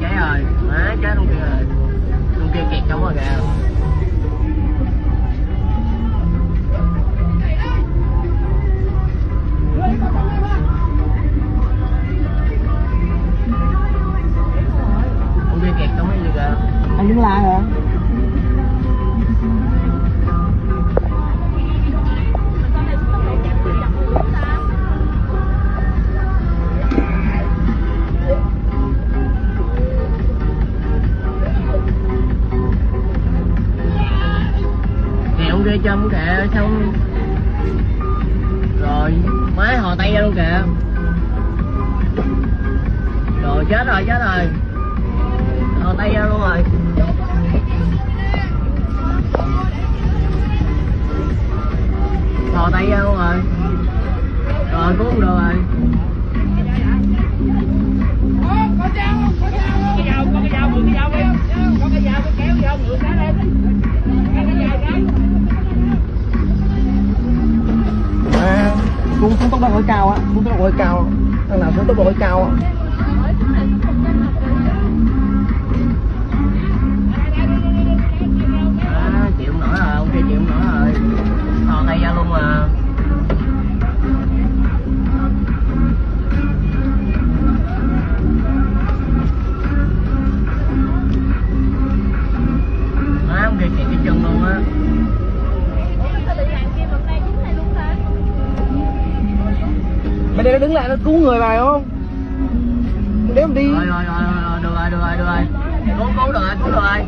cháy rồi. Má, chết luôn kia rồi luôn kia kẹt trong rồi kìa. Con kia kẹt trong cái gì kìa. Anh đứng lại hả? Tay chân châm kìa xong rồi má hò tay ra luôn kìa rồi, chết rồi chết rồi. Hò tay ra luôn rồi. Hò tay ra luôn rồi. Rồi cũng được rồi. Xuống xuống tốc độ hơi cao á. Xuống tốc độ hơi cao. Thằng nào xuống tốc độ hơi cao á. mày đây nó đứng lại, nó cứu người mày không? Để mày đi. Rồi rồi rồi được rồi được rồi. Cứu cứu được rồi cứu được rồi